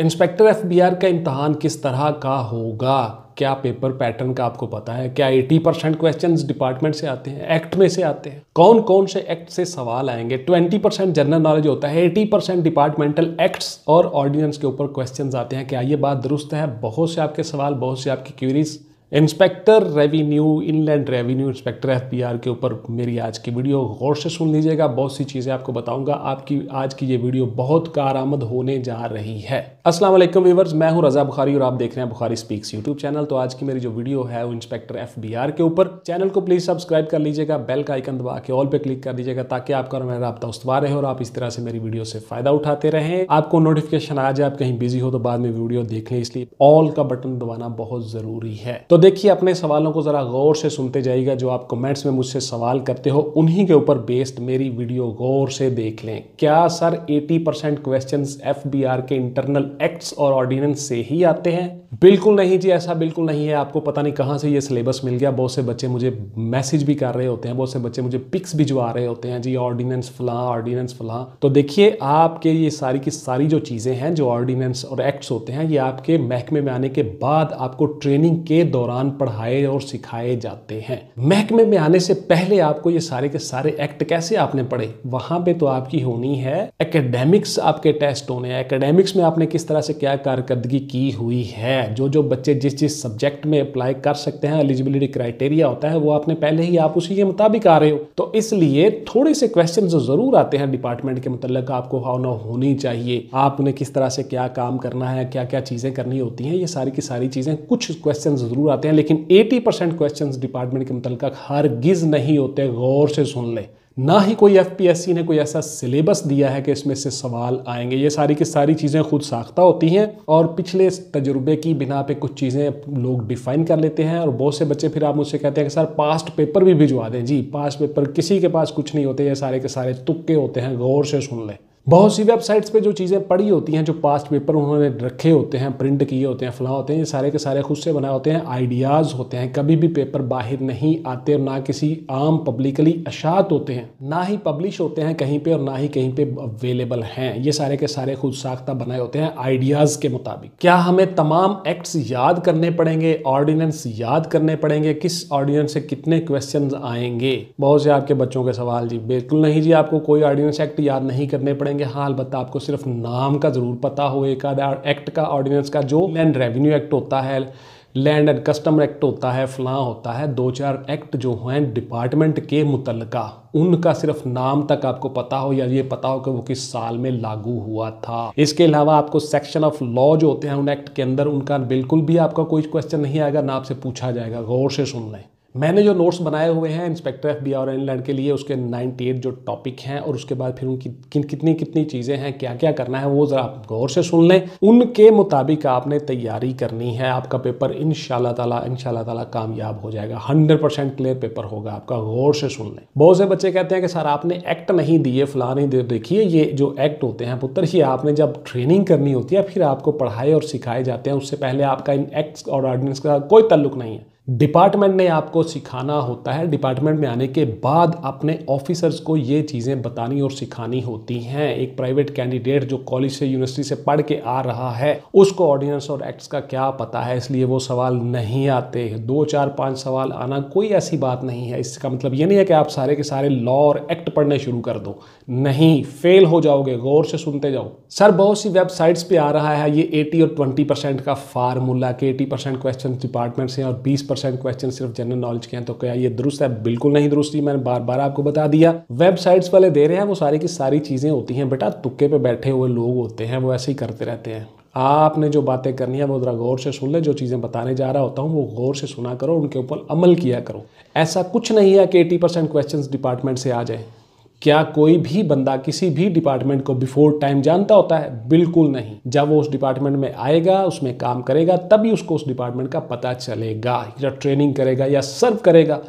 Inspector FBR का इम्तहान किस तरह का होगा? क्या पेपर पैटर्न का आपको पता है? क्या 80 परसेंट क्वेश्चन डिपार्टमेंट से आते हैं? एक्ट में से आते हैं। कौन कौन से एक्ट से सवाल आएँगे? 20 परसेंट जनरल नॉलेज होता है। 80 परसेंट डिपार्टमेंटल एक्ट्स और ऑर्डिनेंस के ऊपर क्वेश्चन आते हैं। क्या ये बात दुरुस्त है? बहुत से आपके सवाल, बहुत से आपकी queries inspector revenue, inland revenue inspector FPR के ऊपर मेरी आज की वीडियो, गौर से सुन लीजिएगा, बहुत सी चीज़ें आपको बताऊँगा, आपकी आज की ये वीडियो बहुत कारआमद होने जा रही है। अस्सलाम वालेकुम व्यूवर्स, मैं हूँ रजा बुखारी और आप देख रहे हैं बुखारी स्पीक्स यूट्यूब चैनल। तो आज की मेरी जो वीडियो है वो इंस्पेक्टर एफबीआर के ऊपर। चैनल को प्लीज़ सब्सक्राइब कर लीजिएगा, बेल का आइकन दबा के ऑल पे क्लिक कर दीजिएगा, ताकि आपका मेरा रबता उस्तवा रहे और आप इस तरह से मेरी वीडियो से फ़ायदा उठाते रहें। आपको नोटिफिकेशन आ जाए, आप कहीं बिज़ी हो तो बाद में वीडियो देख लें, इसलिए ऑल का बटन दबाना बहुत ज़रूरी है। तो देखिए, अपने सवालों को ज़रा गौर से सुनते जाइएगा, जो आप कमेंट्स में मुझसे सवाल करते हो, उन्हीं के ऊपर बेस्ड मेरी वीडियो गौर से देख लें। क्या सर 80 परसेंट क्वेश्चन एफ़ के इंटरनल एक्ट्स और ऑर्डिनेंस से ही आते हैं? बिल्कुल नहीं जी, ऐसा बिल्कुल नहीं है। आपको पता नहीं कहाँ से ये सिलेबस मिल गया। बहुत से बच्चे मुझे मैसेज भी कर रहे होते हैं। बहुत से बच्चे मुझे पिक्स भिजवा रहे होते हैं। जी ऑर्डिनेंस फलां ऑर्डिनेंस फलां। तो देखिए, आपके ये सारी की सारी जो चीज़ें हैं, जो ऑर्डिनेंस और एक्ट्स होते हैं, ये आपके महकमे में आने के बाद आपको ट्रेनिंग के दौरान पढ़ाए और सिखाए जाते हैं। महकमे में आने से पहले आपको ये सारे के सारे एक्ट कैसे आपने पढ़े? वहाँ पे तो आपकी होनी है एकेडमिक्स आपके टेस्ट होने हैं। एकेडमिक्स में आपने किस तरह से क्या कारकर्दगी की हुई है? जो जो बच्चे जिस जिस सब्जेक्ट में अप्लाई कर सकते हैं एलिजिबिलिटी क्राइटेरिया होता है, वो आपने पहले ही आप उसी के मुताबिक आ रहे हो। तो इसलिए थोड़े से क्वेश्चन ज़रूर आते हैं डिपार्टमेंट के मतलब आपको हाउना होनी चाहिए। आपने किस तरह से क्या काम करना है क्या क्या चीज़ें करनी होती हैं, ये सारी की सारी चीज़ें कुछ क्वेश्चन ज़रूर आते हैं, लेकिन एटी 80 परसेंट क्वेश्चन डिपार्टमेंट के मुतल हर गिज नहीं होते, गौर से सुन ले। ना ही कोई एफपीएससी ने कोई ऐसा सिलेबस दिया है कि इसमें से सवाल आएँगे। ये सारी की सारी चीज़ें खुद साख्ता होती हैं और पिछले तजुर्बे की बिना पे कुछ चीज़ें लोग डिफाइन कर लेते हैं और बहुत से बच्चे फिर आप मुझसे कहते हैं कि, सर पास्ट पेपर भी भिजवा दें। जी पास्ट पेपर किसी के पास कुछ नहीं होते, ये सारे के सारे तुक्के होते हैं, गौर से सुन लें। बहुत सी वेबसाइट्स पे जो चीज़ें पड़ी होती हैं, जो पास्ट पेपर उन्होंने रखे होते हैं प्रिंट किए होते हैं फला होते हैं, ये सारे के सारे खुद से बनाए होते हैं आइडियाज़ होते हैं, कभी भी पेपर बाहर नहीं आते और ना किसी आम पब्लिकली अशात होते हैं, ना ही पब्लिश होते हैं कहीं पे और ना ही कहीं पे अवेलेबल हैं, ये सारे के सारे खुद साख्ता बनाए होते हैं आइडियाज़ के मुताबिक। क्या हमें तमाम एक्ट्स याद करने पड़ेंगे ऑर्डिनेंस याद करने पड़ेंगे, किस ऑर्डिनेंस से कितने क्वेश्चन आएँगे? बहुत से आपके बच्चों के सवाल जी, बिल्कुल नहीं जी, आपको कोई ऑर्डिनेंस एक्ट याद नहीं करने पड़ेंगे। करेंगे। हाँ अलबत् आपको, सिर्फ़ नाम का ज़रूर पता हो, एक एक्ट का ऑर्डिनेंस का, जो लैंड रेवेन्यू एक्ट होता है लैंड एंड कस्टम एक्ट होता है, फलां होता है, दो चार एक्ट जो हैं डिपार्टमेंट के मुतलका, उनका सिर्फ़ नाम तक आपको पता हो, या ये पता हो कि वो किस साल में लागू हुआ था। इसके अलावा आपको सेक्शन ऑफ़ लॉ जो होते हैं, उन एक्ट के अंदर उनका बिल्कुल भी आपका कोई क्वेश्चन नहीं आएगा, ना आपसे पूछा जाएगा, गौर से सुन लें। मैंने जो नोट्स बनाए हुए हैं इंस्पेक्टर एफ़ बी और इंग्लैंड के लिए, उसके 98 जो टॉपिक हैं और उसके बाद फिर उनकी किन, कितनी कितनी चीज़ें हैं क्या क्या करना है, वो ज़रा आप गौर से सुन लें। उनके मुताबिक आपने तैयारी करनी है, आपका पेपर इन ताला इन ताला कामयाब हो जाएगा, हंड्रेड परसेंट क्लियर पेपर होगा, आपका गौर से सुन लें। बहुत से बच्चे कहते हैं कि सर आपने एक्ट नहीं दिए फला नहीं देखिए ये जो एक्ट होते हैं पुत्र ही आपने जब ट्रेनिंग करनी होती है, फिर आपको पढ़ाए और सिखाए जाते हैं, उससे पहले आपका इन एक्ट और ऑर्डिनेंस का कोई तल्लुक नहीं है। डिपार्टमेंट ने आपको सिखाना होता है। डिपार्टमेंट में आने के बाद अपने ऑफिसर्स को ये चीज़ें बतानी और सिखानी होती हैं। एक प्राइवेट कैंडिडेट जो कॉलेज से, यूनिवर्सिटी से पढ़ के आ रहा है, उसको ऑर्डिनेंस और एक्ट्स का क्या पता है? इसलिए वो सवाल नहीं आते दो, चार, पाँच सवाल आना कोई ऐसी बात नहीं है। इसका मतलब ये नहीं है कि आप सारे के सारे लॉ और एक्ट पढ़ने शुरू कर दो। नहीं, फेल हो जाओगे, गौर से सुनते जाओ। सर, बहुत सी वेबसाइट्स पे आ रहा है ये एटी और ट्वेंटी का फार्मूला, के एटी क्वेश्चन डिपार्टमेंट से और बीस परसेंट क्वेश्चन सिर्फ़ जनरल नॉलेज के हैं तो क्या ये दुरुस्त है? बिल्कुल नहीं दुरुस्त ही मैंने बार बार आपको बता दिया। वेबसाइट्स वाले दे रहे हैं, वो सारी की सारी चीज़ें होती हैं, बेटा, तुक्के पे बैठे हुए लोग होते हैं, वो ऐसे ही करते रहते हैं। आपने जो बातें करनी है, वो ज़रा गौर से सुन ले, जो चीज़ें बताने जा रहा होता हूँ, वो गौर से सुना करो, उनके ऊपर अमल किया करो। ऐसा कुछ नहीं है कि एटी परसेंट क्वेश्चन डिपार्टमेंट से आ जाए। क्या कोई भी बंदा किसी भी डिपार्टमेंट को बिफोर टाइम जानता होता है? बिल्कुल नहीं। जब वो उस डिपार्टमेंट में आएगा, उसमें काम करेगा, तभी उसको उस डिपार्टमेंट का पता चलेगा, या ट्रेनिंग करेगा, या सर्व करेगा।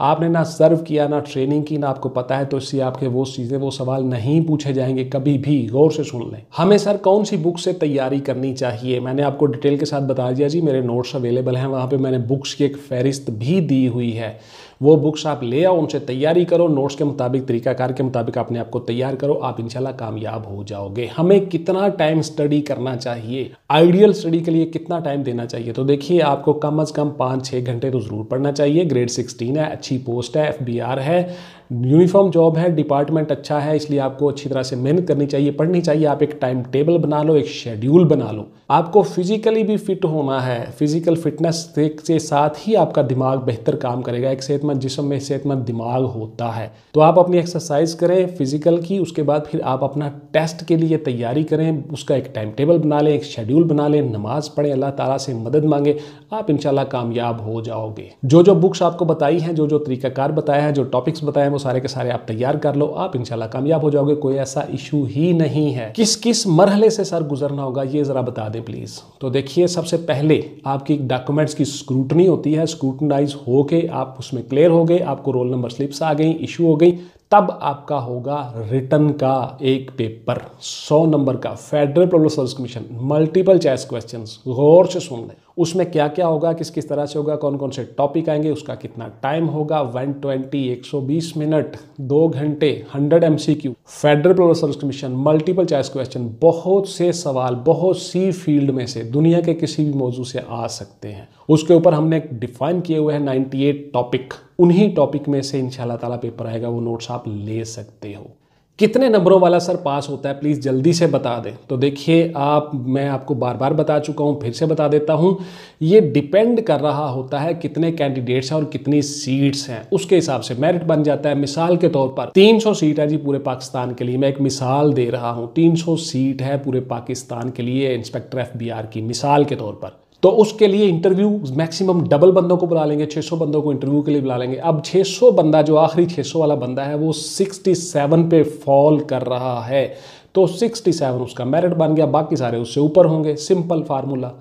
आपने ना सर्व किया, ना ट्रेनिंग की, ना आपको पता है तो इससे आपके वो चीज़ें, वो सवाल नहीं पूछे जाएँगे, कभी भी। गौर से सुन लें। हमें सर, कौन सी बुक से तैयारी करनी चाहिए? मैंने आपको डिटेल के साथ बता दिया जी, मेरे नोट्स अवेलेबल हैं, वहाँ पे मैंने बुक्स की एक फहरिस्त भी दी हुई है। वो बुक्स आप ले आओ, उनसे तैयारी करो नोट्स के मुताबिक, तरीकाकार के मुताबिक अपने आप को तैयार करो, आप इंशाल्लाह कामयाब हो जाओगे। हमें कितना टाइम स्टडी करना चाहिए? आइडियल स्टडी के लिए कितना टाइम देना चाहिए? तो देखिए, आपको कम अज़ कम पाँच छः घंटे तो ज़रूर पढ़ना चाहिए। ग्रेड सिक्सटीन है, अच्छी पोस्ट है एफबीआर है यूनिफॉर्म जॉब है, डिपार्टमेंट अच्छा है, इसलिए आपको अच्छी तरह से मेहनत करनी चाहिए, पढ़नी चाहिए। आप एक टाइम टेबल बना लो, एक शेड्यूल बना लो। आपको फिजिकली भी फिट होना है, फ़िज़िकल फिटनेस के साथ ही आपका दिमाग बेहतर काम करेगा। एक सेहतमंद जिसम में सेहतमंद दिमाग होता है। तो आप अपनी एक्सरसाइज करें फ़िज़िकल की, उसके बाद फिर आप अपना टेस्ट के लिए तैयारी करें, उसका एक टाइम टेबल बना लें, एक शेड्यूल बना लें, नमाज़ पढ़ें, अल्लाह ताला से मदद मांगे, आप इंशाल्लाह कामयाब हो जाओगे। जो जो बुक्स आपको बताई हैं जो जो तरीकाकार बताया है, जो टॉपिक्स बताए हैं वो सारे के सारे आप तैयार कर लो, आप इंशाल्लाह कामयाब हो जाओगे, कोई ऐसा इशू ही नहीं है। किस किस मरहले से सर गुजरना होगा, ये ज़रा बता दें प्लीज़ तो देखिए, सबसे पहले आपकी डॉक्यूमेंट्स की स्क्रूटनी होती है स्क्रूटनाइज हो के आप उसमें क्लियर हो गए, आपको रोल नंबर स्लिप्स आ गई इशू हो गई, तब आपका होगा रिटर्न का एक पेपर सौ नंबर का federal public service commission multiple choice questions गौर से सुन लें। उसमें क्या क्या होगा, किस किस तरह से होगा, कौन कौन से टॉपिक आएँगे, उसका कितना टाइम होगा वन ट्वेंटी एक सौ बीस मिनट दो घंटे hundred M C Q federal public service commission multiple choice question बहुत से सवाल, बहुत सी फ़ील्ड में से, दुनिया के किसी भी मौजू से आ सकते हैं। उसके ऊपर हमने डिफाइन किए हुए हैं नाइन्टी एट टॉपिक उन्हीं टॉपिक में से ताला पेपर आएगा, वो नोट्स आप ले सकते हो। कितने नंबरों वाला सर पास होता है प्लीज़ जल्दी से बता दें। तो देखिए, आप, मैं आपको बार बार बता चुका हूँ, फिर से बता देता हूँ। ये डिपेंड कर रहा होता है कितने कैंडिडेट्स हैं और कितनी सीट्स हैं। उसके हिसाब से मेरिट बन जाता है। मिसाल के तौर पर 300 सीट है जी पूरे पाकिस्तान के लिए। मैं एक मिसाल दे रहा हूँ 300 सीट है पूरे पाकिस्तान के लिए इंस्पेक्टर एफ़ की। मिसाल के तौर पर तो उसके लिए इंटरव्यू मैक्सिमम डबल बंदों को बुला लेंगे 600 बंदों को इंटरव्यू के लिए बुला लेंगे। अब 600 बंदा, जो आखिरी 600 वाला बंदा है, वो 67 पे फॉल कर रहा है। तो 67 उसका मेरिट बन गया, बाकी सारे उससे ऊपर होंगे। सिंपल फार्मूला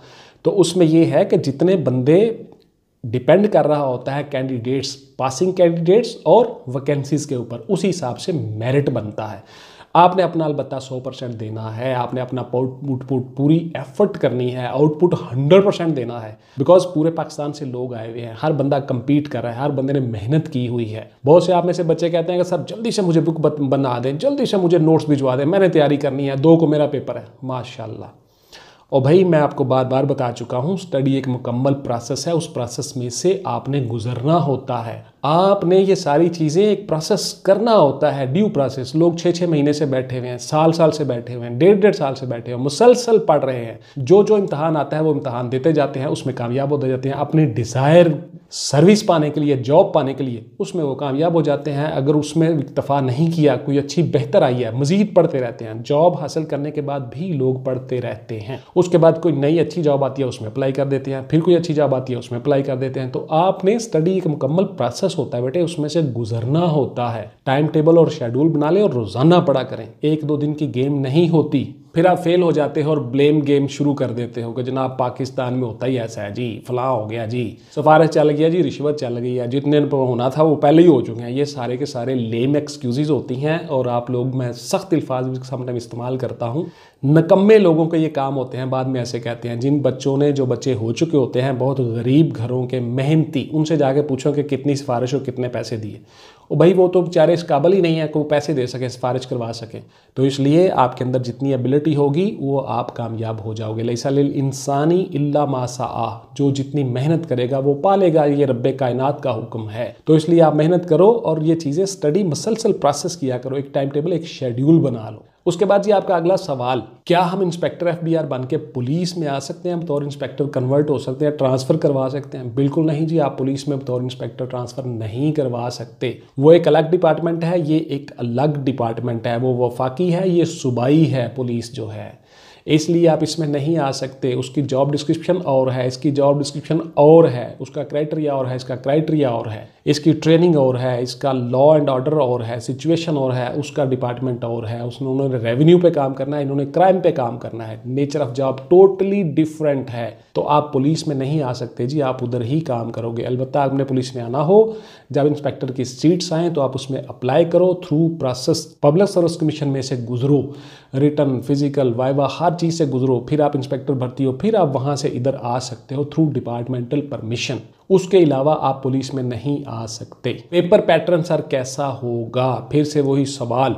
तो उसमें ये है कि जितने बंदे डिपेंड कर रहा होता है कैंडिडेट्स पासिंग कैंडिडेट्स और वैकेंसीज के ऊपर, उसी हिसाब से मेरिट बनता है। आपने अपना अलबत्ता सौ परसेंट देना है, आपने अपना आउटपुट पूरी एफर्ट करनी है, आउटपुट हंड्रेड परसेंट देना है। बिकॉज़ पूरे पाकिस्तान से लोग आए हुए हैं, हर बंदा कंपीट कर रहा है, हर बंदे ने मेहनत की हुई है। बहुत से आप में से बच्चे कहते हैं कि, सर, जल्दी से मुझे बुक बना दें, जल्दी से मुझे नोट्स भिजवा दें, मैंने तैयारी करनी है, दो को मेरा पेपर है। माशाल्लाह। और भाई, मैं आपको बार बार बता चुका हूँ स्टडी एक मुकम्मल प्रोसेस है, उस प्रोसेस में से आपने गुजरना होता है। आपने ये सारी चीज़ें एक प्रोसेस करना होता है ड्यू प्रोसेस लोग छः छः महीने से बैठे हुए हैं साल साल से बैठे हुए हैं डेढ़ डेढ़ साल से बैठे हुए हैं, मुसलसल पढ़ रहे हैं। जो जो इम्तहान आता है, वो इम्तहान देते जाते हैं, उसमें कामयाब होते जाते हैं। अपने डिज़ायर सर्विस पाने के लिए जॉब पाने के लिए, उसमें वो कामयाब हो जाते हैं। अगर उसमें इतफ़ा नहीं किया, कोई अच्छी बेहतर आई है, मज़ीद पढ़ते रहते हैं। जॉब हासिल करने के बाद भी लोग पढ़ते रहते हैं। उसके बाद कोई नई अच्छी जॉब आती है, उसमें अप्लाई कर देते हैं। फिर कोई अच्छी जॉब आती है, उसमें अप्लाई कर देते हैं। तो आपने स्टडी एक मुकम्मल प्रोसेस होता है बेटे, उसमें से गुजरना होता है। टाइम टेबल और शेड्यूल बना ले और रोज़ाना पढ़ा करें। एक दो दिन की गेम नहीं होती। फिर आप फेल हो जाते हो और ब्लेम गेम शुरू कर देते हो कि जनाब पाकिस्तान में होता ही ऐसा है जी फलां हो गया जी। सिफारिश चल गया जी, रिश्वत चल गई है। जितने होना था वो पहले ही हो चुके हैं। ये सारे के सारे लेम एक्सक्यूज़ होती हैं और आप लोग, मैं सख्त अल्फाज समटाइम इस्तेमाल करता हूँ। नकम्मे लोगों के ये काम होते हैं, बाद में ऐसे कहते हैं, जिन बच्चों ने, जो बच्चे हो चुके होते हैं, बहुत गरीब घरों के मेहनती, उनसे जाके पूछो कि कितनी सिफारिश और कितने पैसे दिए। और भाई वो तो बेचारे इस काबल ही नहीं है कि वो पैसे दे सकें, सिफारिश करवा सकें। तो इसलिए आपके अंदर जितनी एबिलिटी होगी, वो आप कामयाब हो जाओगे। लैसल इंसानी इल्ला मासा आ जो जितनी मेहनत करेगा, वो पालेगा, ये रब कायनात का हुक्म है। तो इसलिए आप मेहनत करो और ये चीज़ें स्टडी मसलसल प्रोसेस किया करो। एक टाइम टेबल एक शेड्यूल बना लो। उसके बाद जी आपका अगला सवाल, क्या हम इंस्पेक्टर एफ़ बी आर बन के पुलिस में आ सकते हैं बतौर इंस्पेक्टर कन्वर्ट हो सकते हैं, ट्रांसफ़र करवा सकते हैं? बिल्कुल नहीं जी, आप पुलिस में बतौर इंस्पेक्टर ट्रांसफ़र नहीं करवा सकते। वो एक अलग डिपार्टमेंट है, ये एक अलग डिपार्टमेंट है, वो वफाकी है, ये सूबाई है, पुलिस जो है। इसलिए आप इसमें नहीं आ सकते। उसकी जॉब डिस्क्रिप्शन और है, इसकी जॉब डिस्क्रिप्शन और है, उसका क्राइटेरिया और है, इसका क्राइटेरिया और है, इसकी ट्रेनिंग और है, इसका लॉ एंड ऑर्डर और है सिचुएशन और है, उसका डिपार्टमेंट और है, उसने, उन्होंने रेवेन्यू पे काम करना है, इन्होंने क्राइम पे काम करना है। Nature of job totally different है। तो आप पुलिस में नहीं आ सकते जी, आप उधर ही काम करोगे। अलबत्त आपने पुलिस में आना हो, जब इंस्पेक्टर की सीट्स आएँ तो आप उसमें अप्लाई करो through process public service commission में से गुजरो। रिटर्न फ़िज़िकल वाइवा हर चीज़ से गुजरो, फिर आप इंस्पेक्टर भर्ती हो, फिर आप वहाँ से इधर आ सकते हो थ्रू डिपार्टमेंटल परमिशन उसके अलावा आप पुलिस में नहीं आ सकते। पेपर पैटर्न सर कैसा होगा? फिर से वही सवाल।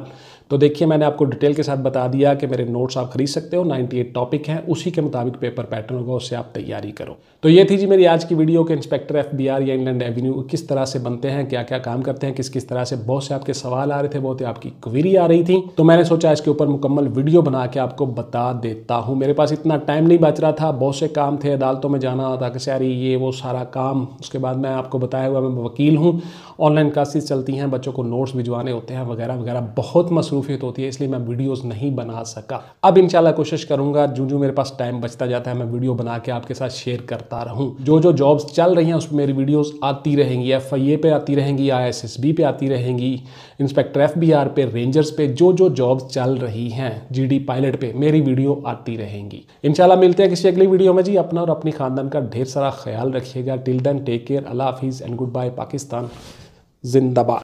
तो देखिए, मैंने आपको डिटेल के साथ बता दिया कि मेरे नोट्स आप खरीद सकते हो 98 टॉपिक हैं, उसी के मुताबिक पेपर पैटर्न होगा, उससे आप तैयारी करो। तो ये थी जी मेरी आज की वीडियो के इंस्पेक्टर एफ़ बी आर या इंग्लैंड एवेन्यू, किस तरह से बनते हैं क्या क्या काम करते हैं किस किस तरह से बहुत से आपके सवाल आ रहे थे, बहुत आपकी क्वेरी आ रही थी। तो मैंने सोचा इसके ऊपर मुकम्मल वीडियो बना के आपको बता देता हूँ। मेरे पास इतना टाइम नहीं बच रहा था, बहुत से काम थे, अदालतों में जाना था कचहरी ये, वो, सारा काम। उसके बाद मैं आपको बताया हुआ, मैं वकील हूँ। ऑनलाइन क्लासेस चलती हैं, बच्चों को नोट्स भिजवाने होते हैं, वगैरह वगैरह, बहुत मसरूफियत होती है, इसलिए मैं वीडियोस नहीं बना सका। अब इंशाल्लाह कोशिश करूँगा जो जो मेरे पास टाइम बचता जाता है, मैं वीडियो बना के आपके साथ शेयर करता रहूँ। जो जो जॉब्स चल रही हैं, उसमें मेरी वीडियोस आती रहेंगी एफ़ आई ए पे आती रहेंगी आई एस एस बी पे आती रहेंगी इंस्पेक्टर एफ़ बी आर पे रेंजर्स पे जो जो जॉब्स चल रही हैं जी डी पायलट पे, मेरी वीडियो आती रहेंगी। इंशाल्लाह मिलते हैं किसी अगली वीडियो में। जी, अपना और अपनी खानदान का ढेर सारा ख्याल रखिएगा। टिल देन टेक केयर अल्लाह हाफिज़ एंड गुड बाय पाकिस्तान, जिंदाबाद।